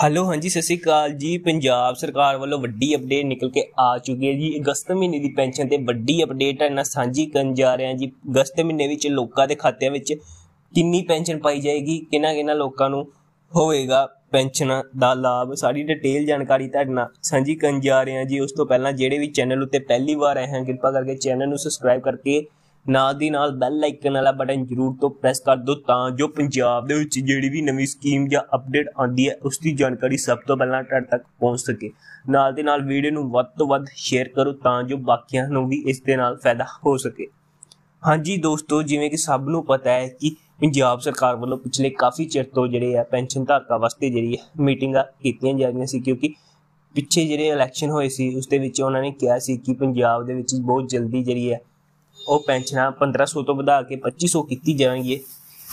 Hello, ਹਾਂਜੀ, ਸਤਿ ਸ਼੍ਰੀ ਅਕਾਲ ਜੀ। ਪੰਜਾਬ ਸਰਕਾਰ ਵੱਲੋਂ ਵੱਡੀ ਅਪਡੇਟ ਨਿਕਲ ਕੇ ਆ ਚੁੱਕੀ ਹੈ ਜੀ। ਅਗਸਤ ਮਹੀਨੇ ਦੀ ਪੈਨਸ਼ਨ ਤੇ ਵੱਡੀ ਅਪਡੇਟ ਹੈ ਨਾ ਸਾਂਝੀ ਕਰਨ ਜਾ ਰਹੇ ਹਾਂ ਜੀ। ਅਗਸਤ ਮਹੀਨੇ ਵਿੱਚ ਲੋਕਾਂ ਦੇ ਖਾਤਿਆਂ ਵਿੱਚ ਕਿੰਨੀ ਪੈਨਸ਼ਨ ਪਾਈ ਜਾਏਗੀ ਕਿਹਨਾਂ ਕਿਹਨਾਂ ਲੋਕਾਂ ਨੂੰ ਹੋਵੇਗਾ ਪੈਨਸ਼ਨ ਦਾ ਲਾਭ? ਸਾਰੀ ਡਿਟੇਲ ਜਾਣਕਾਰੀ ਤੁਹਾਡੇ ਨਾਲ ਸਾਂਝੀ ਕਰਨ ਜਾ ਰਹੇ ਹਾਂ ਜੀ। ਉਸ ਤੋਂ ਪਹਿਲਾਂ ਜਿਹੜੇ ਵੀ ਚੈਨਲ ਉੱਤੇ ਪਹਿਲੀ ਵਾਰ ਆਏ ਹਨ ਕਿਰਪਾ ਕਰਕੇ ਚੈਨਲ ਨੂੰ ਸਬਸਕ੍ਰਾਈਬ ਕਰਕੇ ਨਾਲ ਦੀ ਨਾਲ ਬੈਲ ਆਈਕਨ ਵਾਲਾ ਬਟਨ ਜ਼ਰੂਰ ਤੋਂ ਪ੍ਰੈਸ ਕਰ ਦਿਓ ਤਾਂ ਜੋ ਪੰਜਾਬ ਦੇ ਵਿੱਚ ਜਿਹੜੀ ਵੀ ਨਵੀਂ ਸਕੀਮ ਜਾਂ ਅਪਡੇਟ ਆਉਂਦੀ ਹੈ, ਉਸ ਦੀ ਜਾਣਕਾਰੀ ਸਭ ਤੋਂ ਪਹਿਲਾਂ ਤੁਹਾਡੇ ਤੱਕ ਪਹੁੰਚ ਸਕੇ। ਨਾਲ ਦੀ ਨਾਲ ਵੀਡੀਓ ਨੂੰ ਵੱਧ ਤੋਂ ਵੱਧ ਸ਼ੇਅਰ ਕਰੋ ਤਾਂ ਜੋ ਬਾਕੀਆਂ ਨੂੰ ਵੀ ਇਸ ਦੇ ਨਾਲ ਫਾਇਦਾ ਹੋ ਸਕੇ। ਹਾਂਜੀ ਦੋਸਤੋ, ਜਿਵੇਂ ਕਿ ਸਭ ਨੂੰ ਪਤਾ ਹੈ ਕਿ ਪੰਜਾਬ ਸਰਕਾਰ ਵੱਲੋਂ ਪਿਛਲੇ ਕਾਫੀ ਚਿਰ ਤੋਂ ਜਿਹੜੇ ਆ ਪੈਨਸ਼ਨ ਧਾਰਕਾਂ ਵਾਸਤੇ ਜਿਹੜੀ ਹੈ ਮੀਟਿੰਗਾਂ ਕੀਤੀਆਂ ਜਾ ਰਹੀਆਂ ਸੀ ਕਿਉਂਕਿ ਪਿੱਛੇ ਜਿਹੜੇ ਇਲੈਕਸ਼ਨ ਹੋਏ ਸੀ, ਉਸ ਦੇ ਵਿੱਚ ਉਹਨਾਂ ਨੇ ਕਿਹਾ ਸੀ ਕਿ ਪੰਜਾਬ ਦੇ ਵਿੱਚ ਬਹੁਤ ਜਲਦੀ ਜਿਹੜੀ ਹੈ ਉਹ ਪੈਨਸ਼ਨਾਂ 1500 ਤੋਂ ਵਧਾ ਕੇ 2500 ਕੀਤੀ ਜਾਣਗੀਆਂ।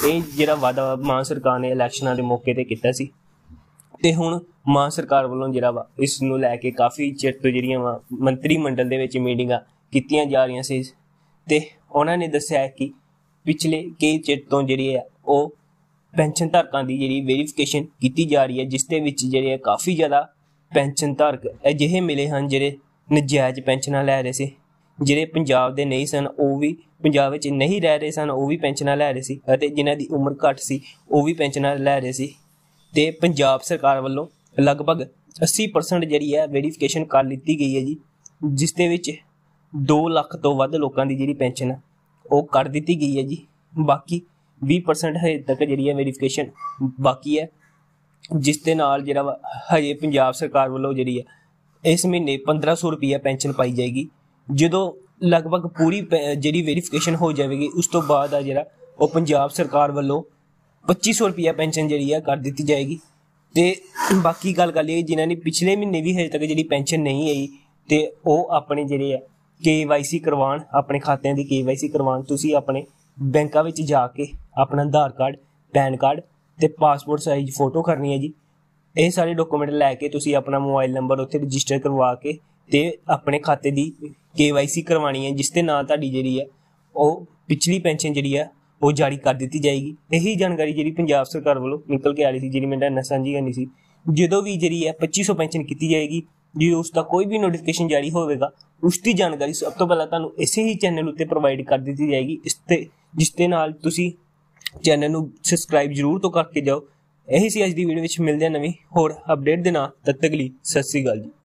ਇਹ ਜਿਹੜਾ ਵਾਅਦਾ ਮਾਨ ਸਰਕਾਰ ਨੇ ਇਲੈਕਸ਼ਨਾਂ ਦੇ ਮੌਕੇ ਤੇ ਕੀਤਾ ਸੀ। ਤੇ ਹੁਣ ਮਾਨ ਸਰਕਾਰ ਵੱਲੋਂ ਜਿਹੜਾ ਵਾ, ਇਸ ਨੂੰ ਲੈ ਕੇ ਕਾਫੀ ਚਿਰ ਤੋਂ ਜਿਹੜੀਆਂ ਵਾ ਮੰਤਰੀ ਮੰਡਲ ਦੇ ਵਿੱਚ ਮੀਟਿੰਗਾਂ ਕੀਤੀਆਂ ਜਾ ਰਹੀਆਂ ਸੀ। ਤੇ ਉਹਨਾਂ ਨੇ ਦੱਸਿਆ ਕਿ ਪਿਛਲੇ ਕਈ ਚਿਰ ਤੋਂ ਜਿਹੜੀ ਹੈ ਉਹ ਪੈਨਸ਼ਨ ਧਾਰਕਾਂ ਦੀ ਜਿਹੜੀ ਵੈਰੀਫਿਕੇਸ਼ਨ ਕੀਤੀ ਜਾ ਰਹੀ ਹੈ, ਜਿਸ ਦੇ ਵਿੱਚ ਜਿਹੜੇ ਹੈ ਕਾਫੀ ਜ਼ਿਆਦਾ ਪੈਨਸ਼ਨ ਧਾਰਕ ਅਜਿਹੇ ਮਿਲੇ ਹਨ, ਜਿਹੜੇ ਨਜਾਇਜ਼ ਪੈਨਸ਼ਨਾਂ ਲੈ ਰਹੇ ਸੀ। ਜਿਹੜੇ ਪੰਜਾਬ ਦੇ ਨਹੀਂ ਸਨ, ਉਹ ਵੀ ਪੰਜਾਬ ਵਿੱਚ ਨਹੀਂ ਰਹਿ ਰਹੇ ਸਨ, ਉਹ ਵੀ ਪੈਨਸ਼ਨਾਂ ਲੈ ਰਹੇ ਸੀ ਅਤੇ ਜਿਨ੍ਹਾਂ ਦੀ ਉਮਰ ਘੱਟ ਸੀ, ਉਹ ਵੀ ਪੈਨਸ਼ਨਾਂ ਲੈ ਰਹੇ ਸੀ। ਤੇ ਪੰਜਾਬ ਸਰਕਾਰ ਵੱਲੋਂ ਲਗਭਗ 80% ਜਿਹੜੀ ਹੈ ਵੈਰੀਫਿਕੇਸ਼ਨ ਕਰ ਲਿੱਤੀ ਗਈ ਹੈ ਜੀ, ਜਿਸ ਦੇ ਵਿੱਚ 2 ਲੱਖ ਤੋਂ ਵੱਧ ਲੋਕਾਂ ਦੀ ਜਿਹੜੀ ਪੈਨਸ਼ਨ ਹੈ, ਉਹ ਕੱਢ ਦਿੱਤੀ ਗਈ ਹੈ ਜੀ। ਬਾਕੀ 20% ਹਜੇ ਤੱਕ ਜਿਹੜੀ ਹੈ ਵੈਰੀਫਿਕੇਸ਼ਨ ਬਾਕੀ ਹੈ, ਜਿਸ ਦੇ ਨਾਲ ਜਿਹੜਾ ਹਜੇ ਪੰਜਾਬ ਸਰਕਾਰ ਵੱਲੋਂ ਜਿਹੜੀ ਹੈ, ਇਸ ਮਹੀਨੇ 1500 ਰੁਪਏ ਪੈਨਸ਼ਨ ਪਾਈ ਜਾਏਗੀ। ਜਦੋਂ ਲਗਭਗ ਪੂਰੀ ਜਿਹੜੀ ਵੈਰੀਫਿਕੇਸ਼ਨ ਹੋ ਜਾਵੇਗੀ, ਉਸ ਤੋਂ ਬਾਅਦ ਆ ਜਿਹੜਾ ਉਹ ਪੰਜਾਬ ਸਰਕਾਰ ਵੱਲੋਂ 2500 ਰੁਪਿਆ ਪੈਨਸ਼ਨ ਜਿਹੜੀ ਆ ਕਰ ਦਿੱਤੀ ਜਾਏਗੀ। ਤੇ ਬਾਕੀ ਗੱਲ ਕਰ ਲਈਏ, ਜਿਨ੍ਹਾਂ ਨੇ ਪਿਛਲੇ ਮਹੀਨੇ ਵੀ ਹਜੇ ਤੱਕ ਜਿਹੜੀ ਪੈਨਸ਼ਨ ਨਹੀਂ ਆਈ, ਤੇ ਉਹ ਆਪਣੇ ਜਿਹੜੇ ਆ ਕੇਵਾਈਸੀ ਕਰਵਾਉਣ, ਆਪਣੇ ਖਾਤਿਆਂ ਦੀ ਕੇਵਾਈਸੀ ਕਰਵਾਉਣ, ਤੁਸੀਂ ਆਪਣੇ ਬੈਂਕਾਂ ਵਿੱਚ ਜਾ ਕੇ ਆਪਣਾ ਆਧਾਰ ਕਾਰਡ, ਪੈਨ ਕਾਰਡ ਤੇ ਪਾਸਪੋਰਟ ਸਾਈਜ਼ ਫੋਟੋ ਕਰਨੀ ਹੈ ਜੀ। ਇਹ ਸਾਰੇ ਡਾਕੂਮੈਂਟ ਲੈ ਕੇ ਤੁਸੀਂ ਆਪਣਾ ਮੋਬਾਈਲ ਨੰਬਰ ਉੱਥੇ ਰਜਿਸਟਰ ਕਰਵਾ ਕੇ ਤੇ ਆਪਣੇ ਖਾਤੇ ਦੀ ਕੇਵਾਈਸੀ ਕਰਵਾਣੀ ਹੈ, ਜਿਸ ਦੇ ਨਾਲ ਤੁਹਾਡੀ ਜਿਹੜੀ ਹੈ, ਉਹ ਪਿਛਲੀ ਪੈਨਸ਼ਨ ਜਿਹੜੀ ਹੈ, ਉਹ ਜਾਰੀ ਕਰ ਦਿੱਤੀ ਜਾਏਗੀ। ਇਹੀ ਜਾਣਕਾਰੀ ਜਿਹੜੀ ਪੰਜਾਬ ਸਰਕਾਰ ਵੱਲੋਂ ਨਿਕਲ ਕੇ ਆ ਰਹੀ ਸੀ, ਜਿਹੜੀ ਮੈਂ ਨਾਲ ਸਾਂਝੀ ਕਰਨੀ ਸੀ, ਜਦੋਂ ਵੀ ਜਿਹੜੀ ਹੈ 2500 ਪੈਨਸ਼ਨ ਕੀਤੀ ਜਾਏਗੀ, ਜੇ ਉਸ ਦਾ ਕੋਈ ਵੀ ਨੋਟੀਫਿਕੇਸ਼ਨ ਜਾਰੀ ਹੋਵੇਗਾ, ਉਸ ਦੀ ਜਾਣਕਾਰੀ ਸਭ ਤੋਂ ਪਹਿਲਾਂ ਤੁਹਾਨੂੰ ਇਸੇ ਹੀ ਚੈਨਲ ਉੱਤੇ ਪ੍ਰੋਵਾਈਡ ਕਰ ਦਿੱਤੀ ਜਾਏਗੀ, ਇਸ ਤੇ, ਜਿਸ ਦੇ ਨਾਲ ਤੁਸੀਂ ਚੈਨਲ ਨੂੰ ਸਬਸਕ੍ਰਾਈਬ ਜ਼ਰੂਰ ਤੋਂ ਕਰਕੇ ਜਾਓ। ਇਹੀ ਸੀ ਅੱਜ ਦੀ ਵੀਡੀਓ ਵਿੱਚ ਮਿਲਦੇ ਹਾਂ ਨਵੀਂ ਹੋਰ ਅਪਡੇਟ ਦੇ ਨਾਲ, ਤਦ ਤੱਕ ਲਈ ਸਤਿ ਸ੍ਰੀ ਅਕਾਲ ਜੀ।